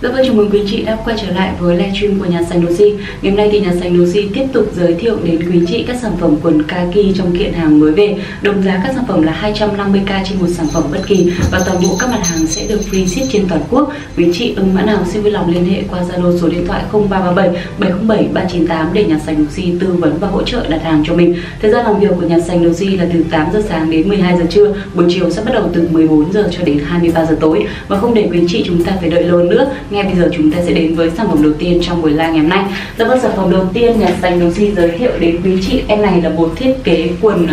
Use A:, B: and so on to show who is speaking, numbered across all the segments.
A: Rất vui chào mừng quý chị đã quay trở lại với livestream của nhà sành Doji. Ngày hôm nay thì nhà sành Doji tiếp tục giới thiệu đến quý chị các sản phẩm quần kaki trong kiện hàng mới về. Đồng giá các sản phẩm là 250k trên một sản phẩm bất kỳ và toàn bộ các mặt hàng sẽ được free ship trên toàn quốc. Quý chị ứng mã nào xin vui lòng liên hệ qua Zalo số điện thoại 0337 707 398 để nhà sành Doji tư vấn và hỗ trợ đặt hàng cho mình. Thời gian làm việc của nhà sành Doji là từ 8 giờ sáng đến 12 giờ trưa, buổi chiều sẽ bắt đầu từ 14 giờ cho đến 23 giờ tối và không để quý chị chúng ta phải đợi lâu nữa ngay bây giờ chúng ta sẽ đến với sản phẩm đầu tiên trong buổi live ngày hôm nay. Dạ vâng sản phẩm đầu tiên nhà sành đồng si giới thiệu đến quý chị, em này là một thiết kế quần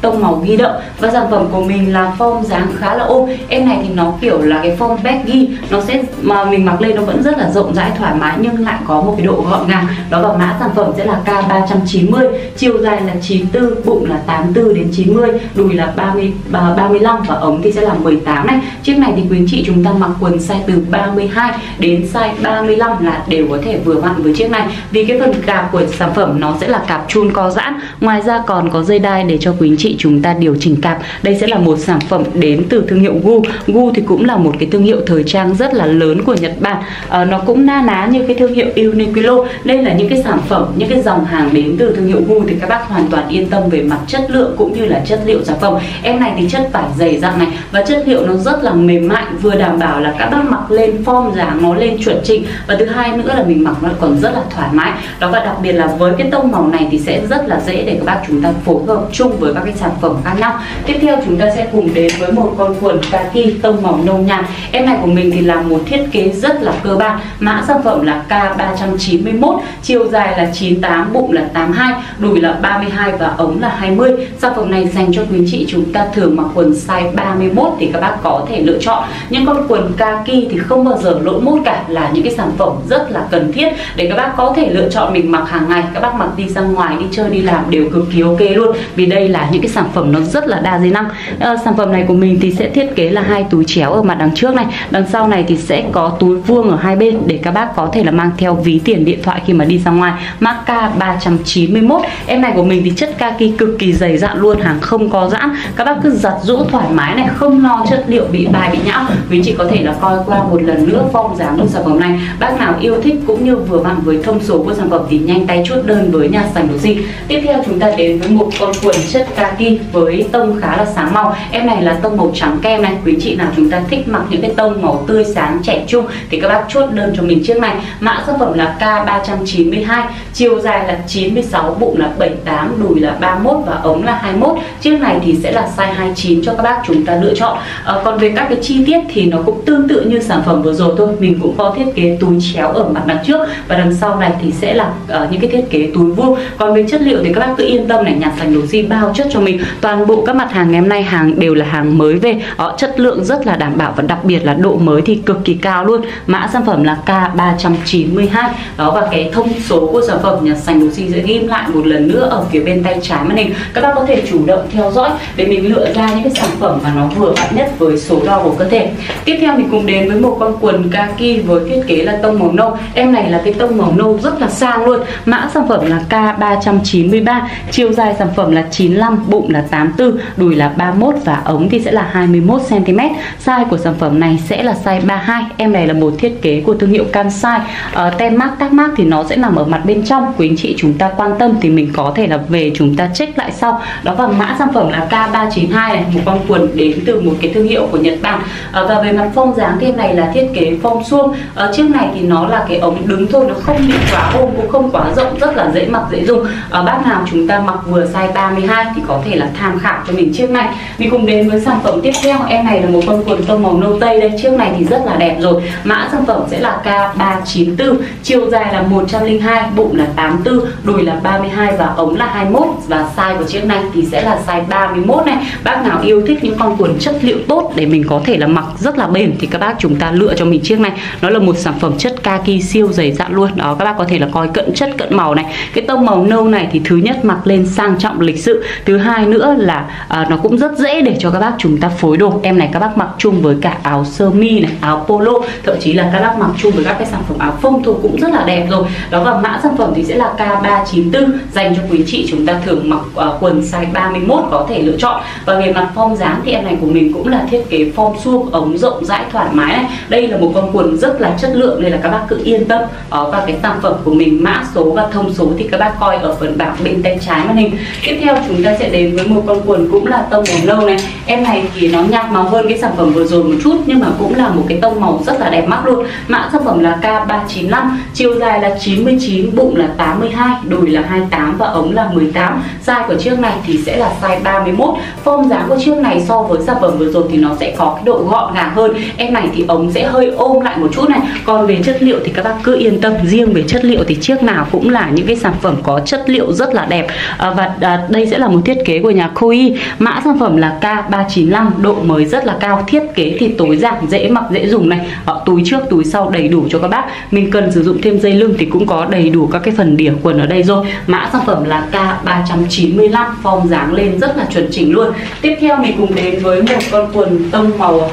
A: tông màu ghi đậm. Và sản phẩm của mình là form dáng khá là ôm. Em này thì nó kiểu là cái form baggy nó sẽ, mà mình mặc lên nó vẫn rất là rộng rãi, thoải mái, nhưng lại có một cái độ gọn gàng. Đó và mã sản phẩm sẽ là K390 chiều dài là 94 bụng là 84 đến 90 đùi là 30 35 và ống thì sẽ là 18 này. Chiếc này thì quý chị chúng ta mặc quần size từ 32 đến size 35 là đều có thể vừa vặn với chiếc này. Vì cái phần cạp của sản phẩm nó sẽ là cạp chun co giãn, ngoài ra còn có dây đai để cho quý chị chúng ta điều chỉnh cạp đây sẽ là một sản phẩm đến từ thương hiệu Gu. Gu thì cũng là một cái thương hiệu thời trang rất là lớn của Nhật Bản. À, nó cũng na ná như cái thương hiệu Uniqlo. Đây là những cái sản phẩm những cái dòng hàng đến từ thương hiệu Gu thì các bác hoàn toàn yên tâm về mặt chất lượng cũng như là chất liệu sản phẩm em này thì chất vải dày dặn này và chất liệu nó rất là mềm mại vừa đảm bảo là các bác mặc lên form dáng nó lên chuẩn chỉnh. Và thứ hai nữa là mình mặc nó còn rất là thoải mái. Đó và đặc biệt là với cái tông màu này thì sẽ rất là dễ để các bác chúng ta phối hợp chung với các cái sản phẩm khác nhau tiếp theo chúng ta sẽ cùng đến với một con quần kaki tông màu nâu nhạt. Em này của mình thì là một thiết kế rất là cơ bản. Mã sản phẩm là K391 chiều dài là 98 bụng là 82 đùi là 32 và ống là 20 sản phẩm này dành cho quý chị chúng ta thường mặc quần size 31 thì các bác có thể lựa chọn. Những con quần kaki thì không bao giờ lỗi mốt cả, là những cái sản phẩm rất là cần thiết để các bác có thể lựa chọn mình mặc hàng ngày. Các bác mặc đi ra ngoài, đi chơi, đi làm đều cực kỳ ok luôn. Vì đây là những cái sản phẩm nó rất là đa di năng. À, sản phẩm này của mình thì sẽ thiết kế là hai túi chéo ở mặt đằng trước này. Đằng sau này thì sẽ có túi vuông ở hai bên để các bác có thể là mang theo ví tiền điện thoại khi mà đi ra ngoài. Mã K391 em này của mình thì chất kaki cực kỳ dày dặn luôn hàng không có giãn. Các bác cứ giặt rũ thoải mái này không lo chất liệu bị bài bị nhão. Vì chị có thể là coi qua một lần nữa form dáng của sản phẩm này. Bác nào yêu thích cũng như vừa bằng với thông số của sản phẩm thì nhanh tay chốt đơn với nhà sành đồ gì tiếp theo chúng ta đến với một con quần chất kaki với tông khá là sáng màu. Em này là tông màu trắng kem này. Quý chị nào chúng ta thích mặc những cái tông màu tươi sáng trẻ trung thì các bác chốt đơn cho mình chiếc này. Mã sản phẩm là K392 chiều dài là 96 bụng là 78 đùi là 31 và ống là 21 chiếc này thì sẽ là size 29 cho các bác chúng ta lựa chọn. À, còn về các cái chi tiết thì nó cũng tương tự như sản phẩm vừa rồi thôi. Mình cũng có thiết kế túi chéo ở mặt đằng trước và đằng sau này thì sẽ là uh, những cái thiết kế túi vuông. Còn về chất liệu thì các bác tự yên tâm này nhà sành đồ di bao chất cho mình. Toàn bộ các mặt hàng ngày hôm nay hàng đều là hàng mới về. Đó, chất lượng rất là đảm bảo và đặc biệt là độ mới thì cực kỳ cao luôn. Mã sản phẩm là K392 đó và cái thông số của sản phẩm nhà sành đồ si sẽ ghim lại một lần nữa ở phía bên tay trái màn hình. Các bác có thể chủ động theo dõi để mình lựa ra những cái sản phẩm mà nó vừa vặn nhất với số đo của cơ thể. Tiếp theo mình cùng đến với một con quần kaki với thiết kế là tông màu nâu. Em này là cái tông màu nâu rất là sang luôn. Mã sản phẩm là K393 chiều dài sản phẩm là 95 bụng là 84 đùi là 31 và ống thì sẽ là 21 cm size của sản phẩm này sẽ là size 32 em này là một thiết kế của thương hiệu Kansai uh, ờ, tem mác tác mác thì nó sẽ nằm ở mặt bên trong. Quý anh chị chúng ta quan tâm thì mình có thể là về chúng ta check lại sau. Đó và mã sản phẩm là K392 này một con quần đến từ một cái thương hiệu của Nhật Bản. Uh, và về mặt phong dáng thì em này là thiết kế phong suông. Uh, chiếc này thì nó là cái ống đứng thôi nó không bị quá ôm cũng không quá rộng rất là dễ mặc dễ dùng. Uh, bác nào chúng ta mặc vừa size 32 thì có thể là tham khảo cho mình chiếc này mình cùng đến với sản phẩm tiếp theo. Em này là một con quần tông màu nâu tây đây. Chiếc này thì rất là đẹp rồi. Mã sản phẩm sẽ là K394 chiều dài là 102 bụng là 84 đùi là 32 và ống là 21 và size của chiếc này thì sẽ là size 31 này. Bác nào yêu thích những con quần chất liệu tốt để mình có thể là mặc rất là bền thì các bác chúng ta lựa cho mình chiếc này. Nó là một sản phẩm chất kaki siêu dày dặn luôn. Đó, các bác có thể là coi cận chất, cận màu này. Cái tông màu nâu này thì thứ nhất mặc lên sang trọng lịch sự. Thứ hai hai nữa là à, nó cũng rất dễ để cho các bác chúng ta phối đồ. Em này các bác mặc chung với cả áo sơ mi này áo polo thậm chí là các bác mặc chung với các cái sản phẩm áo phông thôi cũng rất là đẹp rồi. Đó và mã sản phẩm thì sẽ là K394 dành cho quý chị chúng ta thường mặc uh, quần size 31 có thể lựa chọn. Và về mặt form dáng thì em này của mình cũng là thiết kế form suông ống rộng rãi thoải mái này. Đây là một con quần rất là chất lượng nên là các bác cứ yên tâm. Đó và cái sản phẩm của mình mã số và thông số thì các bác coi ở phần bảng bên tay trái màn hình. Tiếp theo chúng ta sẽ đến với một con quần cũng là tông màu nâu này. Em này thì nó nhạt màu hơn cái sản phẩm vừa rồi một chút nhưng mà cũng là một cái tông màu rất là đẹp mắt luôn. Mã sản phẩm là K395 chiều dài là 99 bụng là 82 đùi là 28 và ống là 18 size của chiếc này thì sẽ là size 31 form dáng của chiếc này so với sản phẩm vừa rồi thì nó sẽ có cái độ gọn gàng hơn. Em này thì ống sẽ hơi ôm lại một chút này. Còn về chất liệu thì các bác cứ yên tâm riêng về chất liệu thì chiếc nào cũng là những cái sản phẩm có chất liệu rất là đẹp. À, và à, đây sẽ là một thiết kế của nhà Koi mã sản phẩm là K395 độ mới rất là cao, thiết kế thì tối giản, dễ mặc, dễ dùng này. Họ túi trước, túi sau đầy đủ cho các bác. Mình cần sử dụng thêm dây lưng thì cũng có đầy đủ các cái phần đỉa quần ở đây rồi. Mã sản phẩm là K395 form dáng lên rất là chuẩn chỉnh luôn. Tiếp theo mình cùng đến với một con quần tông màu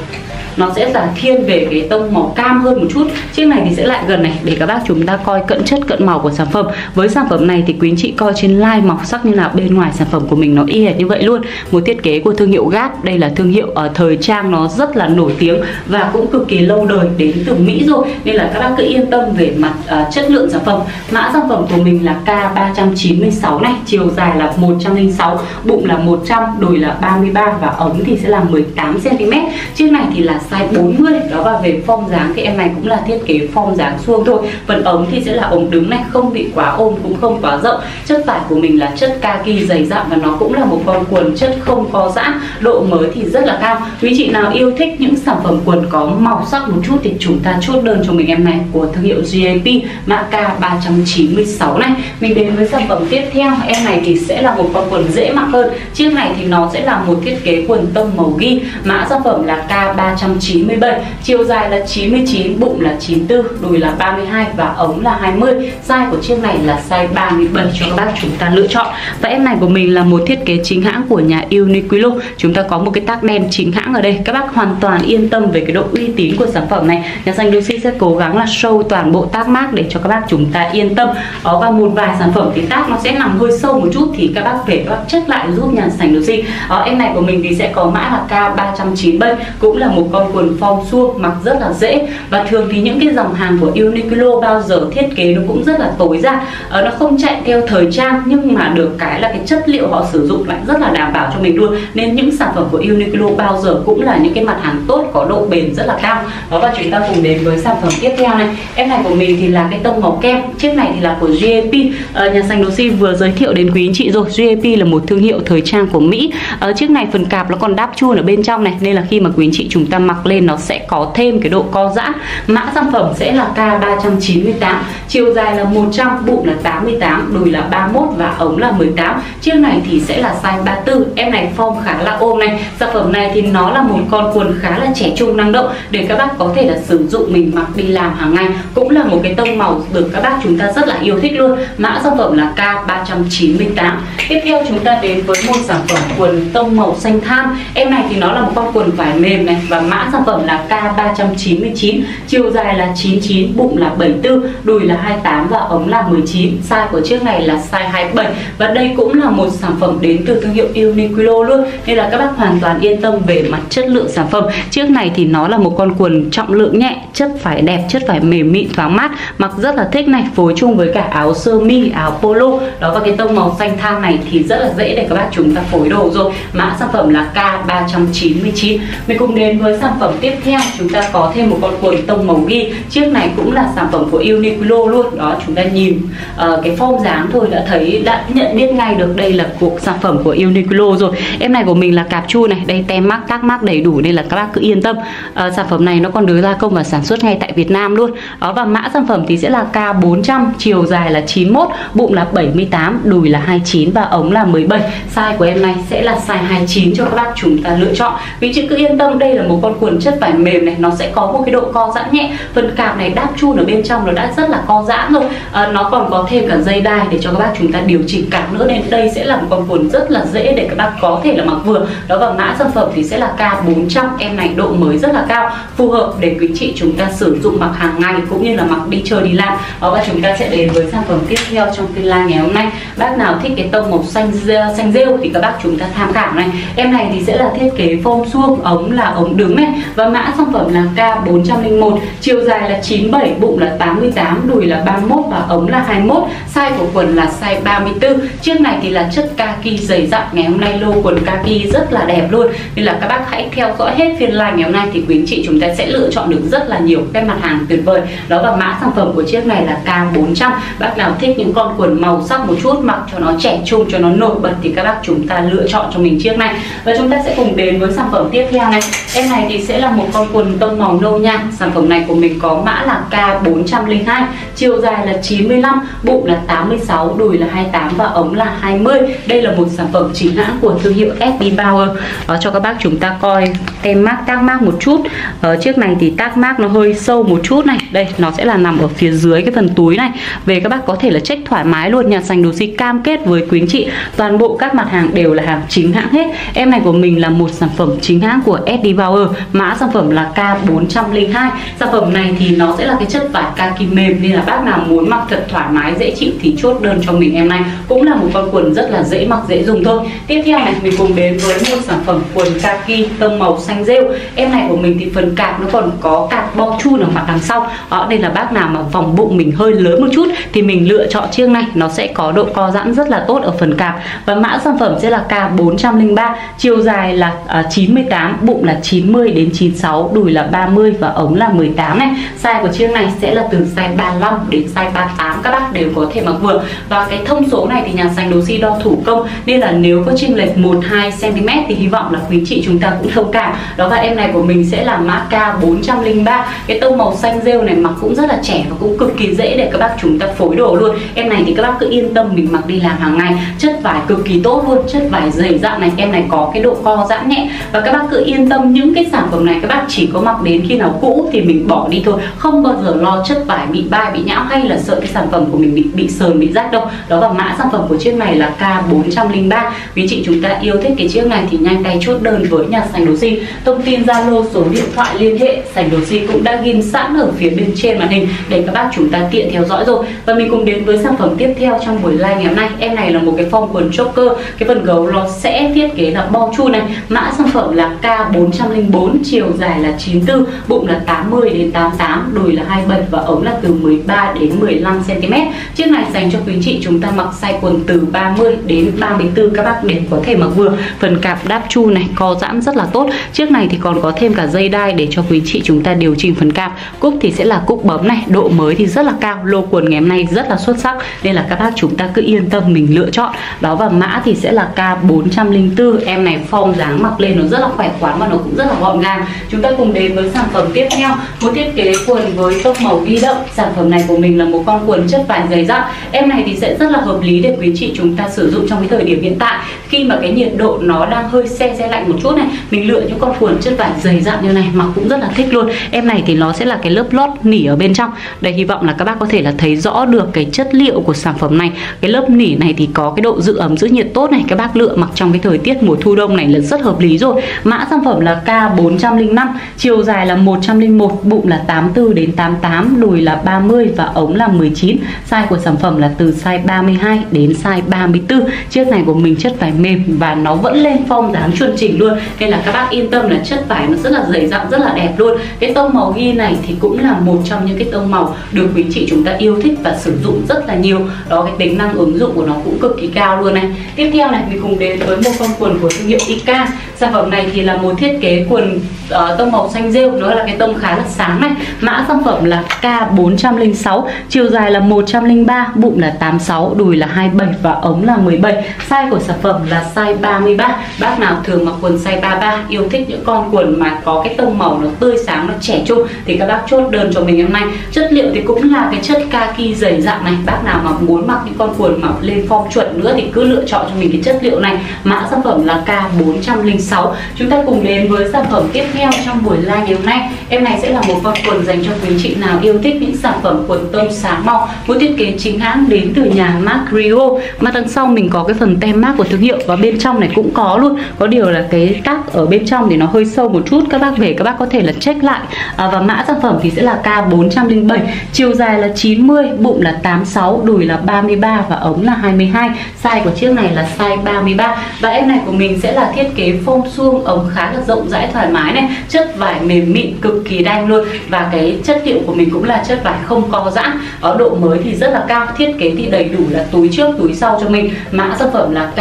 A: nó sẽ là thiên về cái tông màu cam hơn một chút. Chiếc này thì sẽ lại gần này để các bác chúng ta coi cận chất cận màu của sản phẩm. Với sản phẩm này thì quý anh chị coi trên like màu sắc như là bên ngoài sản phẩm của mình nó y hệt như vậy luôn. Một thiết kế của thương hiệu Gap đây là thương hiệu ở thời trang nó rất là nổi tiếng và cũng cực kỳ lâu đời đến từ Mỹ rồi. Nên là các bác cứ yên tâm về mặt uh, chất lượng sản phẩm. Mã sản phẩm của mình là K396 này chiều dài là 106 bụng là 100 đùi là 33 và ống thì sẽ là 18 cm chiếc này thì là size 40 đó, và về form dáng thì em này cũng là thiết kế form dáng suông thôi. Phần ống thì sẽ là ống đứng này, không bị quá ôm, cũng không quá rộng. Chất vải của mình là chất kaki dày dặn và nó cũng là một con quần chất không có giãn độ mới thì rất là cao. Quý chị nào yêu thích những sản phẩm quần có màu sắc một chút thì chúng ta chốt đơn cho mình em này, của thương hiệu GAP mã K396 này. Mình đến với sản phẩm tiếp theo. Em này thì sẽ là một con quần dễ mặc hơn. Chiếc này thì nó sẽ là một thiết kế quần tông màu ghi. Mã sản phẩm là K300 197 chiều dài là 99 bụng là 94 đùi là 32 và ống là 20 size của chiếc này là size 37 cho các bác chúng ta lựa chọn. Và em này của mình là một thiết kế chính hãng của nhà Uniqlo. Chúng ta có một cái tác đen chính hãng ở đây. Các bác hoàn toàn yên tâm về cái độ uy tín của sản phẩm này. Nhà xanh Lucy sẽ cố gắng là show toàn bộ tác mác để cho các bác chúng ta yên tâm. Ở và một vài sản phẩm thì tác nó sẽ nằm hơi sâu một chút thì các bác phải các bác check lại giúp nhà sành được gì. Ở em này của mình thì sẽ có mã là K397 cũng là một con quần form suông mặc rất là dễ. Và thường thì những cái dòng hàng của Uniqlo bao giờ thiết kế nó cũng rất là tối giản ờ, nó không chạy theo thời trang nhưng mà được cái là cái chất liệu họ sử dụng lại rất là đảm bảo cho mình luôn. Nên những sản phẩm của Uniqlo bao giờ cũng là những cái mặt hàng tốt có độ bền rất là cao. Đó và chúng ta cùng đến với sản sản phẩm tiếp theo này. Em này của mình thì là cái tông màu kem chiếc này thì là của GAP ờ, nhà xanh si vừa giới thiệu đến quý anh chị rồi. GAP là một thương hiệu thời trang của Mỹ. Ờ, chiếc này phần cạp nó còn đáp chuông ở bên trong này nên là khi mà quý anh chị chúng ta mặc mặc lên nó sẽ có thêm cái độ co giãn. Mã sản phẩm sẽ là K398 chiều dài là 100 bụng là 88 đùi là 31 và ống là 18 chiếc này thì sẽ là size 34 em này form khá là ôm này. Sản phẩm này thì nó là một con quần khá là trẻ trung năng động để các bác có thể là sử dụng mình mặc đi làm hàng ngày cũng là một cái tông màu được các bác chúng ta rất là yêu thích luôn. Mã sản phẩm là K398 tiếp theo chúng ta đến với một sản phẩm quần tông màu xanh than. Em này thì nó là một con quần vải mềm này và mã sản phẩm là K399 chiều dài là 99 bụng là 74 đùi là 28 và ống là 19 size của chiếc này là size 27 và đây cũng là một sản phẩm đến từ thương hiệu Uniqlo luôn. Nên là các bác hoàn toàn yên tâm về mặt chất lượng sản phẩm. Chiếc này thì nó là một con quần trọng lượng nhẹ, chất phải đẹp chất phải mềm mịn thoáng mát. Mặc rất là thích này phối chung với cả áo sơ mi áo polo. Đó và cái tông màu xanh than này thì rất là dễ để các bác chúng ta phối đồ rồi. Mã sản phẩm là K399 mình cùng đến với sản phẩm tiếp theo. Chúng ta có thêm một con quần tông màu ghi. Chiếc này cũng là sản phẩm của Uniqlo luôn. Đó chúng ta nhìn uh, cái form dáng thôi đã thấy đã nhận biết ngay được đây là cuộc sản phẩm của Uniqlo rồi. Em này của mình là cạp chu này đây tem mắc tác mắc đầy đủ nên là các bác cứ yên tâm. Uh, sản phẩm này nó còn được gia công và sản xuất ngay tại Việt Nam luôn. Đó và mã sản phẩm thì sẽ là K400 chiều dài là 91 bụng là 78 đùi là 29 và ống là 17 size của em này sẽ là size 29 cho các bác chúng ta lựa chọn. Vì chị cứ yên tâm đây là một con quần chất vải mềm này nó sẽ có một cái độ co giãn nhẹ. Phần cạp này đáp chun ở bên trong nó đã rất là co giãn rồi. À, nó còn có thêm cả dây đai để cho các bác chúng ta điều chỉnh cạp nữa nên đây sẽ là một con quần rất là dễ để các bác có thể là mặc vừa. Đó và mã sản phẩm thì sẽ là K400 em này độ mới rất là cao phù hợp để quý chị chúng ta sử sử dụng mặc hàng ngày cũng như là mặc đi chơi đi làm đó, và chúng ta sẽ đến với sản phẩm tiếp theo trong phiên live ngày hôm nay. Bác nào thích cái tông màu xanh xanh rêu thì các bác chúng ta tham khảo này. Em này thì sẽ là thiết kế form suông, ống là ống đứng này, và mã sản phẩm là K401 chiều dài là 97 bụng là 88 đùi là 31 và ống là 21 size của quần là size 34 chiếc này thì là chất kaki dày dặn, ngày hôm nay lô quần kaki rất là đẹp luôn. Nên là các bác hãy theo dõi hết phiên live ngày hôm nay thì quý anh chị chúng ta sẽ lựa chọn được rất là nhiều cái mặt hàng tuyệt vời. Đó và mã sản phẩm của chiếc này là K400 bác nào thích những con quần màu sắc một chút mặc cho nó trẻ trung cho nó nổi bật thì các bác chúng ta lựa chọn cho mình chiếc này. Và chúng ta sẽ cùng đến với sản phẩm tiếp theo này. Em này thì sẽ là một con quần tông màu nâu nha. Sản phẩm này của mình có mã là K402 chiều dài là 95 bụng là 86 đùi là 28 và ống là 20 đây là một sản phẩm chính hãng của thương hiệu FB Power. Đó, cho các bác chúng ta coi tem mác tác mác một chút. Ở chiếc này thì tác mác nó hơi sâu một chút này. Đây, nó sẽ là nằm ở phía dưới cái phần túi này. Về các bác có thể là check thoải mái luôn nhà sành đồ si cam kết với quý anh chị. Toàn bộ các mặt hàng đều là hàng chính hãng hết. Em này của mình là một sản phẩm chính hãng của SD Bauer. Mã sản phẩm là K402 sản phẩm này thì nó sẽ là cái chất vải kaki mềm, nên là bác nào muốn mặc thật thoải mái, dễ chịu thì chốt đơn cho mình em này. Cũng là một con quần rất là dễ mặc, dễ dùng thôi. Tiếp theo này, mình cùng đến với một sản phẩm quần kaki tông màu xanh rêu. Em này của mình thì phần cạp nó còn có cạp bo chun ở mặt đằng sau. Đó đây là bác nào mà vòng bụng mình hơi lớn một chút thì mình lựa chọn chiếc này. Nó sẽ có độ co giãn rất là tốt ở phần cạp. Và mã sản phẩm sẽ là K403 chiều dài là ờ, 98 bụng là 90 đến 96 đùi là 30 và ống là 18 này. Size của chiếc này sẽ là từ size 35 đến size 38 các bác đều có thể mặc vừa. Và cái thông số này thì nhà sành đồ si đo thủ công, nên là nếu có chênh lệch 1 2 cm thì hy vọng là quý chị chúng ta cũng thông cảm. Đó, và em này của mình sẽ là mã K403 cái tông màu xanh rêu này, mặc cũng rất là trẻ và cũng cực kỳ dễ để các bác chúng ta phối đồ luôn. Em này thì các bác cứ yên tâm, mình mặc đi làm hàng ngày. Chất vải cực kỳ tốt luôn, chất vải dày dặn này, em này có cái độ co giãn nhẹ. Và các bác cứ yên tâm, những cái sản phẩm này các bác chỉ có mặc đến khi nào cũ thì mình bỏ đi thôi. Không bao giờ lo chất vải bị bay, bị nhão hay là sợ cái sản phẩm của mình bị bị sờn, bị rách đâu. Đó và mã sản phẩm của chiếc này là K403 quý chị chúng ta yêu thích cái chiếc này thì nhanh tay chốt đơn với nhà sành đồ si thông tin zalo, số điện thoại liên hệ, sành đồ si cũng đã ghi ghim sẵn ở phía bên trên màn hình để các bác chúng ta tiện theo dõi rồi. Và mình cùng đến với sản phẩm tiếp theo trong buổi live ngày hôm nay. Em này là một cái form quần choker. Cái phần gấu nó sẽ thiết kế là bo chu này. Mã sản phẩm là K404 chiều dài là 94 bụng là 80 đến 88 đùi là 27 và ống là từ 13 đến 15 cm chiếc này dành cho quý chị chúng ta mặc size quần từ 30 đến 34 các bác để có thể mặc vừa. Phần cạp đáp chu này, co giãn rất là tốt. Chiếc này thì còn có thêm cả dây đai để cho quý chị chúng ta điều chỉnh phần cạp cúc thì sẽ là cúc bấm này, độ mới thì rất là cao, lô quần ngày hôm nay rất là xuất sắc. Nên là các bác chúng ta cứ yên tâm mình lựa chọn. Đó và mã thì sẽ là K404 em này form dáng mặc lên nó rất là khỏe khoắn và nó cũng rất là gọn gàng. Chúng ta cùng đến với sản phẩm tiếp theo. Một thiết kế quần với tông màu ghi động sản phẩm này của mình là một con quần chất vải dày dặn. Em này thì sẽ rất là hợp lý để quý chị chúng ta sử dụng trong cái thời điểm hiện tại khi mà cái nhiệt độ nó đang hơi xe xe lạnh một chút này, mình lựa những con quần chất vải dày dặn như này mặc cũng rất là thích luôn. Em này thì nó sẽ là cái lớp lót nỉ ở bên trong. Đây, hy vọng là các bác có thể là thấy rõ được cái chất liệu của sản phẩm này. Cái lớp nỉ này thì có cái độ giữ ấm giữ nhiệt tốt này. Các bác lựa mặc trong cái thời tiết mùa thu đông này là rất hợp lý rồi. Mã sản phẩm là K405 chiều dài là 101 bụng là 84 đến 88 đùi là 30 và ống là 19 size của sản phẩm là từ size 32 đến size 34 chiếc này của mình chất vải mềm và nó vẫn lên phong dáng chuẩn chỉnh luôn. Nên là các bác yên tâm là chất vải nó rất là dày dặn rất là đẹp luôn. Cái tông màu ghi này thì cũng là một trong những cái tông màu được quý chị chúng ta yêu thích và sử dụng rất là nhiều. Đó cái tính năng ứng dụng của nó cũng cực kỳ cao luôn này. Tiếp theo này mình cùng đến với một con quần của thương hiệu Ika. Sản phẩm này thì là một thiết kế quần uh, tông màu xanh rêu. Nó là cái tông khá là sáng này. Mã sản phẩm là K406 chiều dài là 103 bụng là 86 đùi là 27 và ống là 17 size của sản phẩm là là size 33 bác nào thường mặc quần size 33 yêu thích những con quần mà có cái tông màu nó tươi sáng, nó trẻ trung thì các bác chốt đơn cho mình hôm nay. Chất liệu thì cũng là cái chất kaki dày dặn này. Bác nào mà muốn mặc những con quần mà lên form chuẩn nữa thì cứ lựa chọn cho mình cái chất liệu này. Mã sản phẩm là K406 chúng ta cùng đến với sản phẩm tiếp theo trong buổi live ngày hôm nay. Em này sẽ là một con quần dành cho quý chị nào yêu thích những sản phẩm quần tông sáng màu. Với thiết kế chính hãng đến từ nhà Marc Rio. Mà đằng sau mình có cái phần tem mác của thương hiệu. Và bên trong này cũng có luôn. Có điều là cái tác ở bên trong thì nó hơi sâu một chút. Các bác về các bác có thể là check lại. À, Và mã sản phẩm thì sẽ là K407 Chiều dài là 90, bụng là 86, đùi là 33 và ống là 22 Size của chiếc này là size 33 Và em này của mình sẽ là thiết kế phông suông ống khá là rộng rãi thoải mái này. Chất vải mềm mịn cực kỳ đanh luôn. Và cái chất liệu của mình cũng là chất vải không co giãn. Ở độ mới thì rất là cao. Thiết kế thì đầy đủ là túi trước túi sau cho mình. Mã sản phẩm là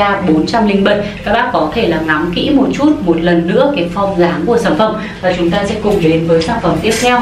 A: 407 các bác có thể là ngắm kỹ một chút, một lần nữa cái form dáng của sản phẩm và chúng ta sẽ cùng đến với sản phẩm tiếp theo.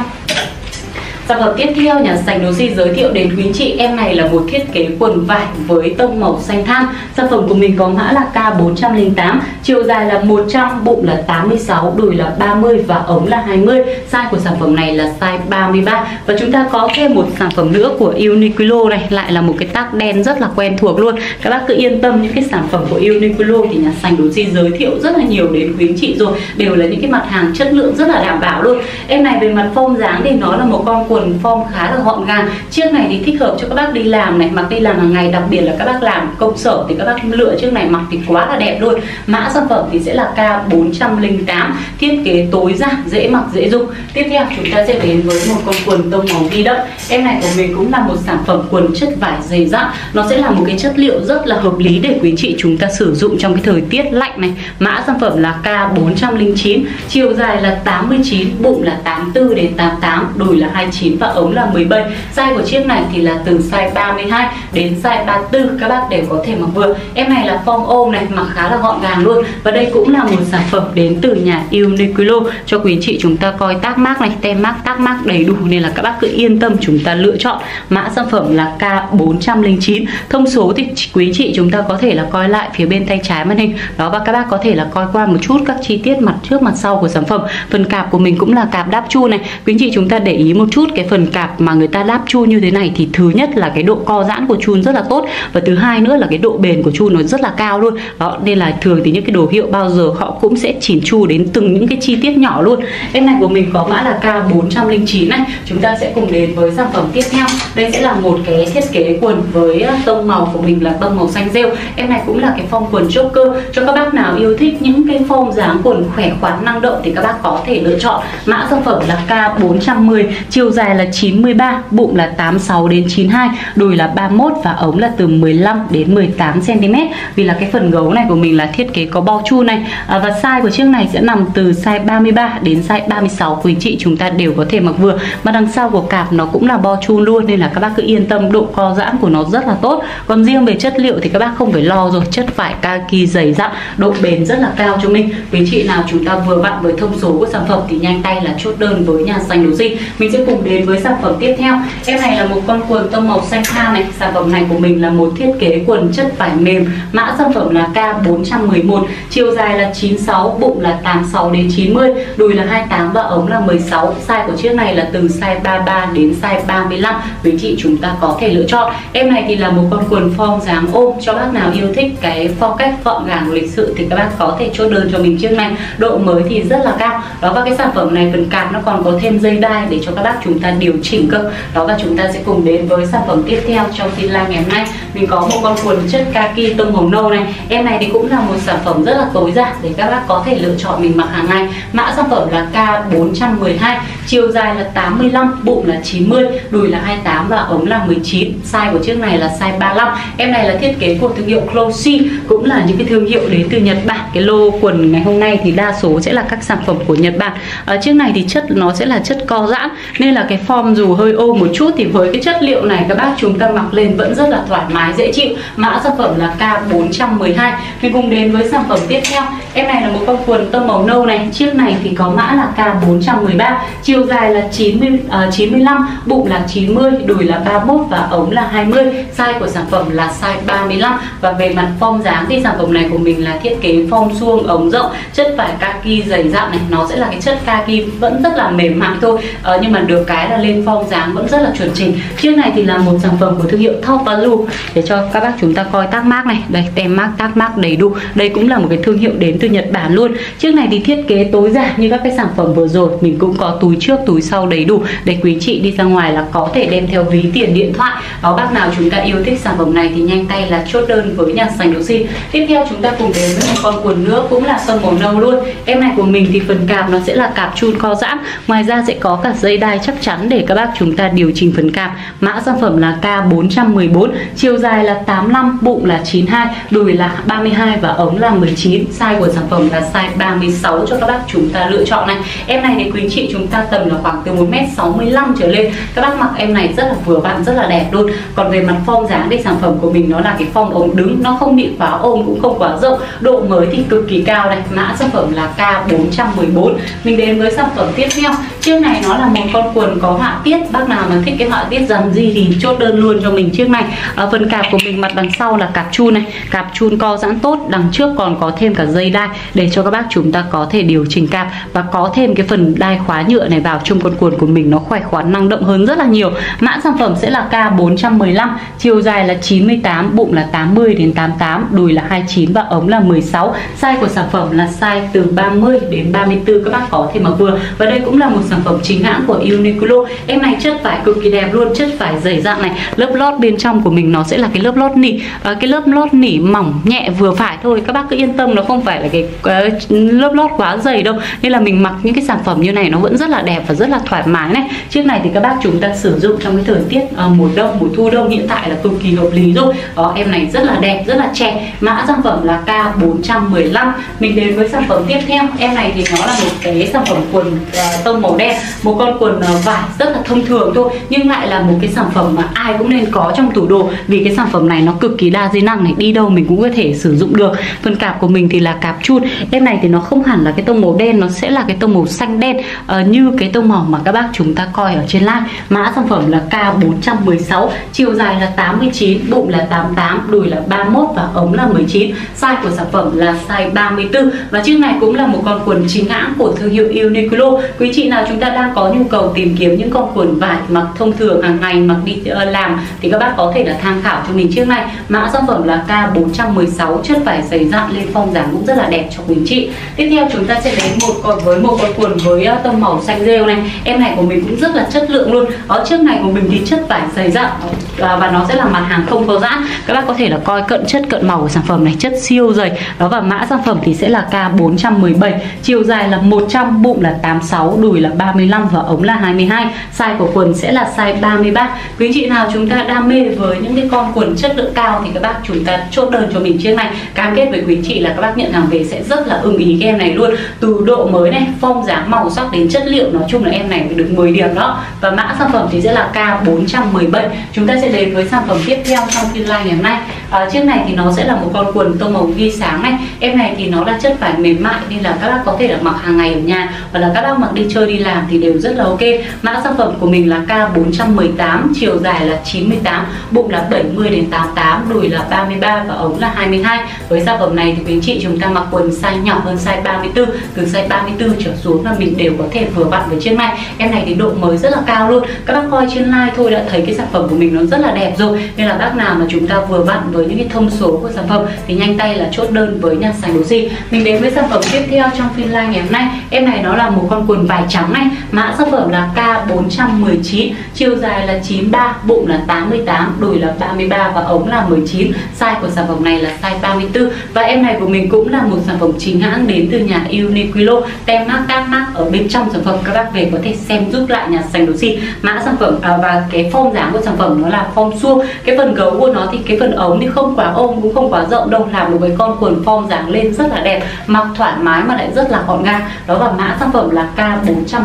A: Sản phẩm tiếp theo nhà sành Doji giới thiệu đến quý chị em này là một thiết kế quần vải với tông màu xanh than. Sản phẩm của mình có mã là K408, chiều dài là 100, bụng là 86, đùi là 30 và ống là 20. Size của sản phẩm này là size 33 và chúng ta có thêm một sản phẩm nữa của Uniqlo này, lại là một cái tag đen rất là quen thuộc luôn. Các bác cứ yên tâm những cái sản phẩm của Uniqlo thì nhà sành Doji giới thiệu rất là nhiều đến quý chị rồi, đều là những cái mặt hàng chất lượng rất là đảm bảo luôn. Em này về mặt phong dáng thì nó là một con quần quần form khá là gọn gàng. Chiếc này thì thích hợp cho các bác đi làm này, mặc đi làm hàng ngày, đặc biệt là các bác làm công sở thì các bác lựa chiếc này mặc thì quá là đẹp luôn. Mã sản phẩm thì sẽ là K408 thiết kế tối giản, dễ mặc, dễ dùng. Tiếp theo, chúng ta sẽ đến với một con quần tông màu ghi đậm. Em này của mình cũng là một sản phẩm quần chất vải dày dặn. Nó sẽ là một cái chất liệu rất là hợp lý để quý chị chúng ta sử dụng trong cái thời tiết lạnh này. Mã sản phẩm là K409 chiều dài là 89 bụng là 84 đến 88 đùi là 29 và ống là 17 size của chiếc này thì là từ size 32 đến size 34 các bác đều có thể mặc vừa. Em này là form ôm này, mặc khá là gọn gàng luôn. Và đây cũng là một sản phẩm đến từ nhà Uniqlo. Cho quý chị chúng ta coi tác mác này, tem mác, tác mác đầy đủ nên là các bác cứ yên tâm chúng ta lựa chọn. Mã sản phẩm là K409 thông số thì quý chị chúng ta có thể là coi lại phía bên tay trái màn hình. Đó, và các bác có thể là coi qua một chút các chi tiết mặt trước, mặt sau của sản phẩm. Phần cạp của mình cũng là cạp đáp chu này. Quý chị chúng ta để ý một chút cái phần cạp mà người ta đáp chu như thế này thì thứ nhất là cái độ co giãn của chun rất là tốt và thứ hai nữa là cái độ bền của chun nó rất là cao luôn. Đó, nên là thường thì những cái đồ hiệu bao giờ họ cũng sẽ chỉn chu đến từng những cái chi tiết nhỏ luôn. Em này của mình có mã là K409 này. Chúng ta sẽ cùng đến với sản phẩm tiếp theo. Đây sẽ là một cái thiết kế quần với à, tông màu của mình là tông màu xanh rêu. Em này cũng là cái form quần choker cho các bác nào yêu thích những cái form dáng quần khỏe khoắn năng động thì các bác có thể lựa chọn. Mã sản phẩm là K410 chiều dài là 93, bụng là 86 đến 92, đùi là 31 và ống là từ 15 đến 18 cm. Vì là cái phần gấu này của mình là thiết kế có bo chu này à, và size của chiếc này sẽ nằm từ size 33 đến size 36 quý chị chúng ta đều có thể mặc vừa. Mà đằng sau của cạp nó cũng là bo chu luôn nên là các bác cứ yên tâm độ co giãn của nó rất là tốt. Còn riêng về chất liệu thì các bác không phải lo rồi, chất vải kaki dày dặn, độ bền rất là cao cho mình. Quý chị nào chúng ta vừa vặn với thông số của sản phẩm thì nhanh tay là chốt đơn với nhà xanh đồ gì. Mình sẽ cùng đến với sản phẩm tiếp theo. Em này là một con quần tông màu xanh than này. Sản phẩm này của mình là một thiết kế quần chất vải mềm. Mã sản phẩm là K411 chiều dài là 96 bụng là 86 đến 90 đùi là 28 và ống là 16 size của chiếc này là từ size 33 đến size 35 quý chị chúng ta có thể lựa chọn. Em này thì là một con quần form dáng ôm. Cho bác nào yêu thích cái phong cách gọn gàng lịch sự thì các bác có thể chốt đơn cho mình chiếc này. Độ mới thì rất là cao. Đó và cái sản phẩm này phần cạp nó còn có thêm dây đai để cho các bác chúng ta điều chỉnh cơ. Đó và chúng ta sẽ cùng đến với sản phẩm tiếp theo trong tin live ngày hôm nay. Mình có một con quần chất kaki tông màu nâu này. Em này thì cũng là một sản phẩm rất là tối giản để các bác có thể lựa chọn mình mặc hàng ngày. Mã sản phẩm là K412 chiều dài là 85 bụng là 90 đùi là 28 và ống là 19 size của chiếc này là size 35 em này là thiết kế của thương hiệu Closey cũng là những cái thương hiệu đến từ Nhật Bản. Cái lô quần ngày hôm nay thì đa số sẽ là các sản phẩm của Nhật Bản. À, chiếc này thì chất nó sẽ là chất co giãn nên là cái form dù hơi ôm một chút thì với cái chất liệu này các bác chúng ta mặc lên vẫn rất là thoải mái dễ chịu. Mã sản phẩm là K412 mình cùng đến với sản phẩm tiếp theo. Em này là một con quần tông màu nâu này. Chiếc này thì có mã là K413 chiều chiều dài là 90 uh, 95 bụng là 90 đùi là 31 và ống là 20 size của sản phẩm là size 35 và về mặt form dáng thì sản phẩm này của mình là thiết kế form suông ống rộng chất vải kaki dày dặn này. Nó sẽ là cái chất kaki vẫn rất là mềm mại thôi. Uh, nhưng mà được cái là lên form dáng vẫn rất là chuẩn chỉnh. Chiếc này thì là một sản phẩm của thương hiệu Top Value để cho các bác chúng ta coi tác mác này. Đây tem mác tác mác đầy đủ. Đây cũng là một cái thương hiệu đến từ Nhật Bản luôn. Chiếc này thì thiết kế tối giản như các cái sản phẩm vừa rồi. Mình cũng có túi trước, túi sau đầy đủ để quý chị đi ra ngoài là có thể đem theo ví, tiền, điện thoại. Đó bác nào chúng ta yêu thích sản phẩm này thì nhanh tay là chốt đơn với nhà sành độ xin tiếp theo chúng ta cùng đến với một con quần nữa cũng là sơn màu nâu luôn. Em này của mình thì phần cạp nó sẽ là cạp chun co giãn. Ngoài ra sẽ có cả dây đai chắc chắn để các bác chúng ta điều chỉnh phần cạp. Mã sản phẩm là K414 chiều dài là 85 bụng là 92 đùi là 32 và ống là 19 size của sản phẩm là size 36 cho các bác chúng ta lựa chọn này. Em này thì quý chị chúng ta tầm là khoảng từ 1m65 trở lên. Các bác mặc em này rất là vừa vặn, rất là đẹp luôn. Còn về mặt form dáng thì sản phẩm của mình nó là cái form ống đứng, nó không bị quá ôm, cũng không quá rộng. Độ mới thì cực kỳ cao này mã sản phẩm là K414 mình đến với sản phẩm tiếp theo chiếc này nó là một con quần có họa tiết, bác nào mà thích cái họa tiết dần gì thì chốt đơn luôn cho mình chiếc này. Ở phần cạp của mình mặt đằng sau là cạp chun này, cạp chun co giãn tốt, đằng trước còn có thêm cả dây đai để cho các bác chúng ta có thể điều chỉnh cạp và có thêm cái phần đai khóa nhựa này vào trong con quần của mình, nó khỏe khoắn, năng động hơn rất là nhiều. Mã sản phẩm sẽ là K415 chiều dài là 98 bụng là 80 đến 88 đùi là 29 và ống là 16 size của sản phẩm là size từ 30 đến 34 các bác có thể mặc vừa. Và đây cũng là một sản phẩm chính hãng của Uniqlo. Em này chất vải cực kỳ đẹp luôn chất vải dày dặn này. Lớp lót bên trong của mình nó sẽ là cái lớp lót nỉ à, cái lớp lót nỉ mỏng nhẹ vừa phải thôi. Các bác cứ yên tâm nó không phải là cái uh, lớp lót quá dày đâu. Nên là mình mặc những cái sản phẩm như này nó vẫn rất là đẹp và rất là thoải mái này. Chiếc này thì các bác chúng ta sử dụng trong cái thời tiết uh, mùa đông mùa thu đông hiện tại là cực kỳ hợp lý rồi. Đó em này rất là đẹp rất là trẻ. Mã sản phẩm là K415 mình đến với sản phẩm tiếp theo. Em này thì nó là một cái sản phẩm quần uh, tông màu đen một con quần ờ, vải rất là thông thường thôi nhưng lại là một cái sản phẩm mà ai cũng nên có trong tủ đồ vì cái sản phẩm này nó cực kỳ đa di năng này đi đâu mình cũng có thể sử dụng được. Phần cạp của mình thì là cạp chun em này thì nó không hẳn là cái tông màu đen nó sẽ là cái tông màu xanh đen uh, như cái tông màu mà các bác chúng ta coi ở trên like mã sản phẩm là K416 chiều dài là 89 bụng là 88 đùi là 31 và ống là 19 size của sản phẩm là size 34 và chiếc này cũng là một con quần chính hãng của thương hiệu Uniqlo. Quý chị nào chúng ta đang có nhu cầu tìm kiếm những con quần vải mặc thông thường hàng ngày, mặc đi ờ, làm, thì các bác có thể là tham khảo cho mình chiếc này mã sản phẩm là K416 chất vải dày dặn, lên phong dáng cũng rất là đẹp cho quý chị. Tiếp theo chúng ta sẽ đến một con, với một con quần với ờ, tông màu xanh rêu này. Em này của mình cũng rất là chất lượng luôn. Ở chiếc này của mình thì chất vải dày dặn ờ, và nó sẽ là mặt hàng không có giãn các bác có thể là coi cận chất, cận màu của sản phẩm này, chất siêu dày. Đó, và mã sản phẩm thì sẽ là K417 chiều dài là 100 bụng là 86 đùi là 35 và ống là 22 size của quần sẽ là size 33 quý chị nào chúng ta đam mê với những cái con quần chất lượng cao thì các bác chúng ta chốt đơn cho mình chiếc này. Cam kết với quý chị là các bác nhận hàng về sẽ rất là ưng ý cái em này luôn. Từ độ mới này phong dáng màu sắc đến chất liệu nói chung là em này được 10 điểm đó. Và mã sản phẩm thì sẽ là K417 chúng ta sẽ đến với sản phẩm tiếp theo trong phiên live ngày hôm nay. À, chiếc này thì nó sẽ là một con quần tông màu ghi sáng này. Em này thì nó là chất vải mềm mại nên là các bác có thể là mặc hàng ngày ở nhà. Hoặc là các bác mặc đi chơi đi làm thì đều rất là ok. Mã sản phẩm của mình là K418 chiều dài là 98 bụng là 70 đến 88 đùi là 33 và ống là 22 với sản phẩm này thì quý chị chúng ta mặc quần size nhỏ hơn size 34 từ size 34 trở xuống là mình đều có thể vừa vặn với chiếc này. Em này thì độ mới rất là cao luôn. Các bác coi trên like thôi đã thấy cái sản phẩm của mình nó rất là đẹp rồi. Nên là bác nào mà chúng ta vừa vặn với những cái thông số của sản phẩm thì nhanh tay là chốt đơn với nhà sản đồ gì mình đến với sản phẩm tiếp theo trong phiên live ngày hôm nay. Em này nó là một con quần vải trắng này mã sản phẩm là K419 chiều dài là 93 bụng là 88 đùi là 33 và ống là 19 size của sản phẩm này là size 34 và em này của mình cũng là một sản phẩm chính hãng đến từ nhà Uniqlo tem mác các mác ở bên trong sản phẩm. Các bác về có thể xem giúp lại nhà sành đồ xi mã sản phẩm à, và cái form dáng của sản phẩm nó là form suông. Cái phần gấu của nó thì cái phần ống thì không quá ôm cũng không quá rộng đâu. Làm được với con quần form dáng lên rất là đẹp mặc thoải mái mà lại rất là gọn gàng. Đó và mã sản phẩm là K419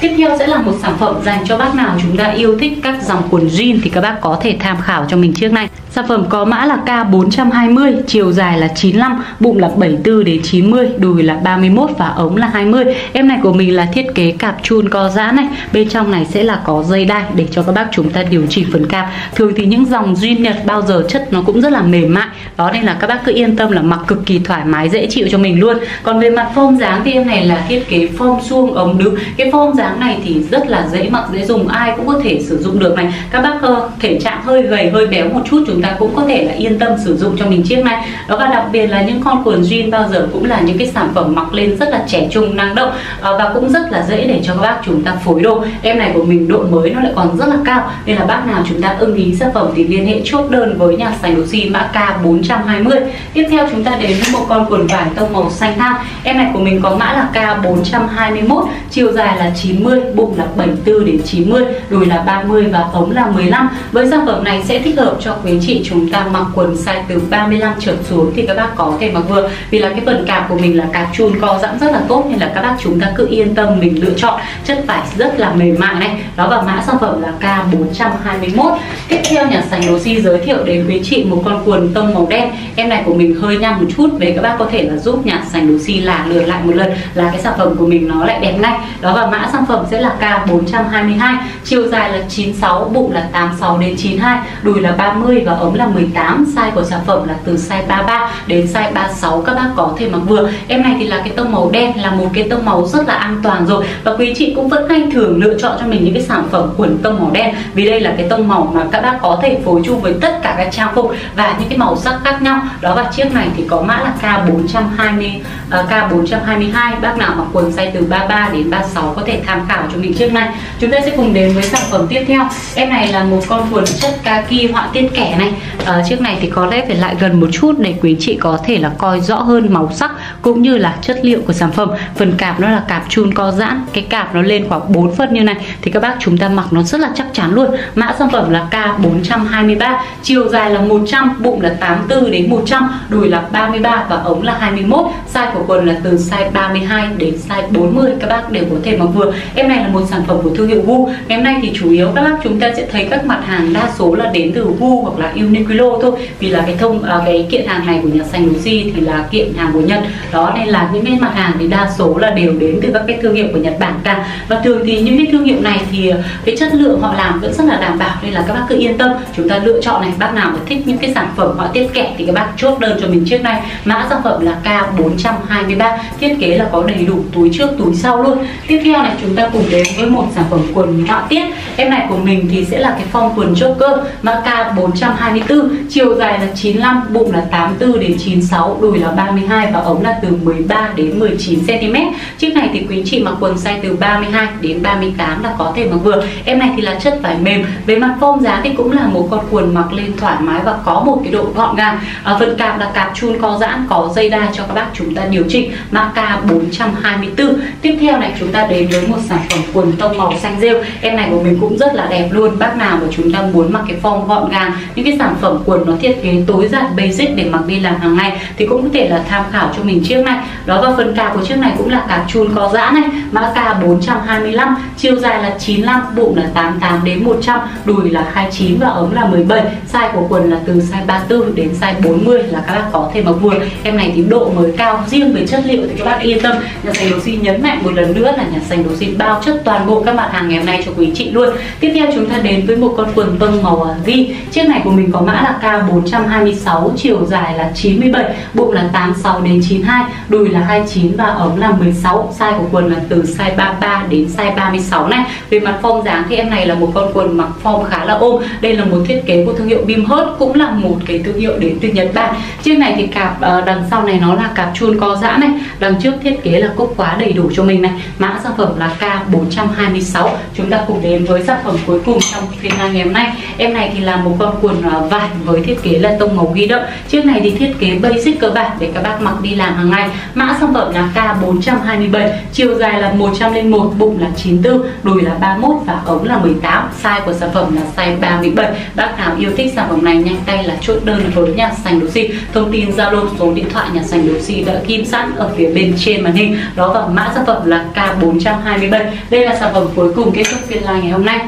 A: tiếp theo sẽ là một sản phẩm dành cho bác nào chúng ta yêu thích các dòng quần jean thì các bác có thể tham khảo cho mình chiếc này Sản phẩm có mã là K420, chiều dài là 95, bụng là 74 đến 90, đùi là 31 và ống là 20. Em này của mình là thiết thiết kế cạp chun co giãn này. Bên trong này sẽ là có dây đai để cho các bác chúng ta điều chỉnh phần cạp. Thường thì những dòng jean nhật bao giờ chất nó cũng rất là mềm mại. Đó nên là các bác cứ yên tâm là mặc cực kỳ thoải mái dễ chịu cho mình luôn. Còn về mặt form dáng thì em này là thiết kế form suông ống đứng cái form dáng này thì rất là dễ mặc, dễ dùng, ai cũng có thể sử dụng được này. Các bác ờ, thể trạng hơi gầy, hơi béo một chút, chúng ta cũng có thể là yên tâm sử dụng cho mình chiếc này. Đó và đặc biệt là những con quần jean bao giờ cũng là những cái sản phẩm mặc lên rất là trẻ trung, năng động ờ, và cũng rất là dễ để cho các bác chúng ta phối đồ. Em này của mình độ mới nó lại còn rất là cao, nên là bác nào chúng ta ưng ý sản phẩm thì liên hệ chốt đơn với nhà sành đồ jean mã K420 tiếp theo chúng ta đến với một con quần vải tông màu xanh tham em này của mình có mã là K421 chiều dài là 90 bụng là 74 đến 90 đùi là 30 và ống là 15 với sản phẩm này sẽ thích hợp cho quý chị chúng ta mặc quần size từ 35 trở xuống thì các bác có thể mặc vừa. Vì là cái phần cạp của mình là cạp chun co giãn rất là tốt nên là các bác chúng ta cứ yên tâm mình lựa chọn. Chất vải rất là mềm mại này. Đó và mã sản phẩm là K421 tiếp theo nhà sành đồ si giới thiệu đến quý chị một con quần tông màu đen. Em này của mình hơi nhăn một chút, về các bác có thể là giúp nhà sành đồ si là lừa lại một lần là cái sản phẩm của mình nó lại đẹp ngay đó và mã sản phẩm sẽ là K422 chiều dài là 96 bụng là 86 đến 92 đùi là 30 và ống là 18 size của sản phẩm là từ size 33 đến size 36 các bác có thể mặc vừa. Em này thì là cái tông màu đen là một cái tông màu rất là an toàn rồi. Và quý chị cũng vẫn hay thường lựa chọn cho mình những cái sản phẩm quần tông màu đen vì đây là cái tông màu mà các bác có thể phối chung với tất cả các trang phục và những cái màu sắc khác nhau. Đó và chiếc này thì có mã là K420 uh, K422 bác nào mặc quần size từ 33 đến 36 có thể tham khảo cho mình trước này chúng ta sẽ cùng đến với sản phẩm tiếp theo. Em này là một con quần chất kaki họa tiết kẻ này. À, chiếc này thì có lẽ phải lại gần một chút để quý chị có thể là coi rõ hơn màu sắc cũng như là chất liệu của sản phẩm. Phần cạp nó là cạp chun co giãn. Cái cạp nó lên khoảng 4 phân như này thì các bác chúng ta mặc nó rất là chắc chắn luôn. Mã sản phẩm là K423 chiều dài là 100 bụng là 84 đến 100 đùi là 33 và ống là 21 size của quần là từ size 32 đến size 40 các bác đều có thể mặc vừa. Em này là một sản phẩm của thương hiệu Gu ngày hôm nay thì chủ yếu các bác chúng ta sẽ thấy các mặt hàng đa số là đến từ Gu hoặc là Uniqlo thôi. Vì là cái thông à, cái kiện hàng này của nhà sành Lucy thì là kiện hàng của Nhật. Đó nên là những cái mặt hàng thì đa số là đều đến từ các cái thương hiệu của Nhật Bản cả. Và thường thì những cái thương hiệu này thì à, cái chất lượng họ làm vẫn rất là đảm bảo. Nên là các bác cứ yên tâm chúng ta lựa chọn này. Bác nào mà thích những cái sản phẩm họ tiết kẹt thì các bác chốt đơn cho mình chiếc này. Mã sản phẩm là K423 thiết kế là có đầy đủ túi trước túi sau luôn tiếp theo này chúng ta cùng đến với một sản phẩm quần họa tiết. Em này của mình thì sẽ là cái form quần choker mã K424 chiều dài là 95 bụng là 84 đến 96 đùi là 32 và ống là từ 13 đến 19 cm chiếc này thì quý chị mặc quần size từ 32 đến 38 là có thể mặc vừa. Em này thì là chất vải mềm. Về mặt form giá thì cũng là một con quần mặc lên thoải mái và có một cái độ gọn gàng. À, phần cạp là cạp chun co giãn có dây đai cho các bác chúng ta điều chỉnh. Mã K424 tiếp theo này chúng ta đến với một sản phẩm quần tông màu xanh rêu. Em này của mình cũng rất là đẹp luôn. Bác nào mà chúng ta muốn mặc cái form gọn gàng, những cái sản phẩm quần nó thiết kế tối giản, basic để mặc đi làm hàng ngày thì cũng có thể là tham khảo cho mình chiếc này. Đó, và phần cà của chiếc này cũng là cà chun có giãn này. Mã K425 chiều dài là 95 bụng là 88 đến 100 đùi là 29 và ống là 17 size của quần là từ size 34 đến size 40 là các bác có thể mặc vừa. Em này thì độ mới cao riêng về chất liệu thì các bác yên tâm. Nhà sản xuất si nhấn mạnh một lần nữa là nhà sành đồ si bao chất toàn bộ các mặt hàng ngày hôm nay cho quý chị luôn. Tiếp theo chúng ta đến với một con quần vâng màu à, ghi. Chiếc này của mình có mã là K426 chiều dài là 97 bụng là 86 đến 92 đùi là 29 và ống là 16 size của quần là từ size 33 đến size 36 này. Về mặt form dáng thì em này là một con quần mặc form khá là ôm. Đây là một thiết kế của thương hiệu Bimhurt cũng là một cái thương hiệu đến từ Nhật Bản. Chiếc này thì cạp à, đằng sau này nó là cạp chun co giãn này. Đằng trước thiết kế là cúc khóa đầy đủ cho mình này mã sản phẩm là K426 chúng ta cùng đến với sản phẩm cuối cùng trong phiên ngày hôm nay. Em này thì là một con quần à, vải với thiết kế là tông màu ghi đậm. Chiếc này thì thiết kế basic cơ bản để các bác mặc đi làm hàng ngày. Mã sản phẩm là K427 chiều dài là 101 bụng là 94 đùi là 31 và ống là 18 size của sản phẩm là size 37 bác nào yêu thích sản phẩm này, nhanh tay là chốt đơn với nhà sành đồ si thông tin zalo, số điện thoại nhà sành đồ si đã kim sẵn ở phía bên trên màn hình. Đó và mã sản phẩm là K 427 đây là sản phẩm cuối cùng kết thúc phiên live ngày hôm nay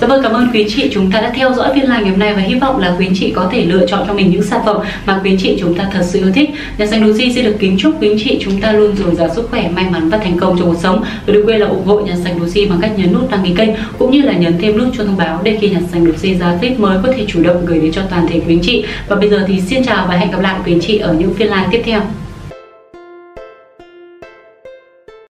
A: Dạ vâng, cảm ơn quý chị chúng ta đã theo dõi phiên live ngày hôm nay và hy vọng là quý chị có thể lựa chọn cho mình những sản phẩm mà quý chị chúng ta thật sự yêu thích. Nhà xanh Lucy xin được kính chúc quý chị chúng ta luôn dồi dào sức khỏe, may mắn và thành công trong cuộc sống. Và đừng quên là ủng hộ nhà xanh Lucy bằng cách nhấn nút đăng ký kênh cũng như là nhấn thêm nút cho thông báo để khi nhà xanh Lucy ra clip mới có thể chủ động gửi đến cho toàn thể quý chị. Và bây giờ thì xin chào và hẹn gặp lại quý chị ở những phiên live tiếp theo.